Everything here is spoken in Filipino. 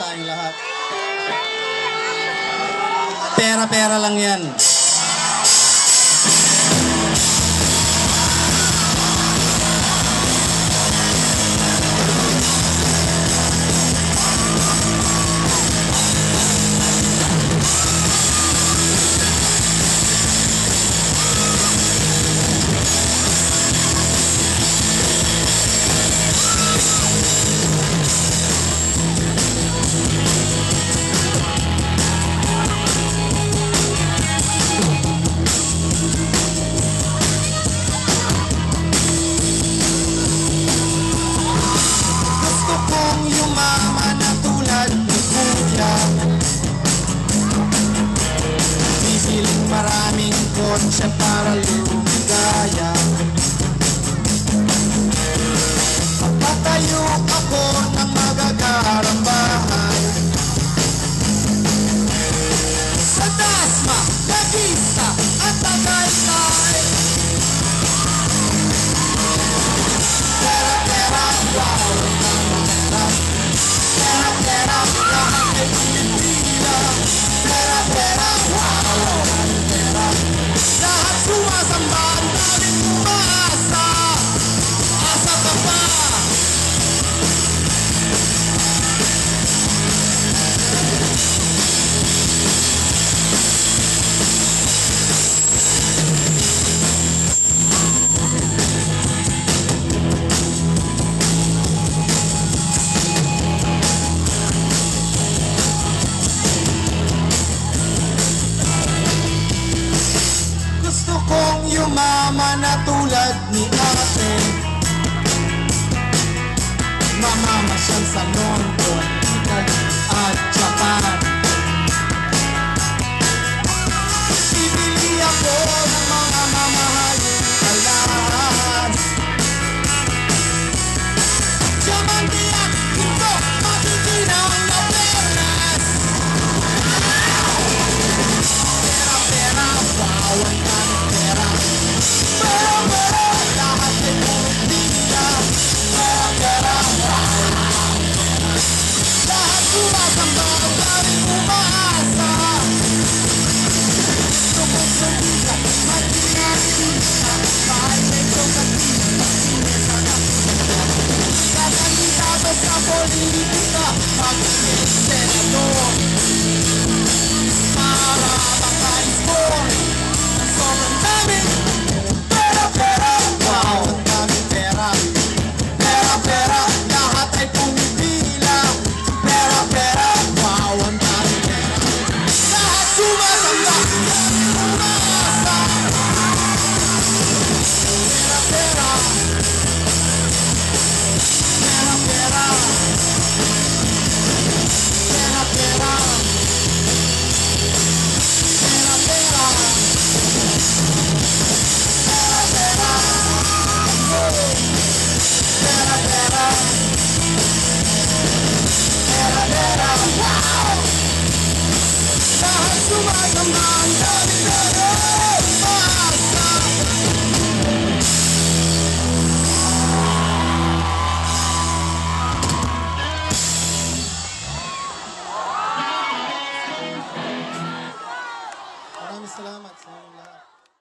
tayong lahat. Pera-pera lang yan. sa para lumigaya my on.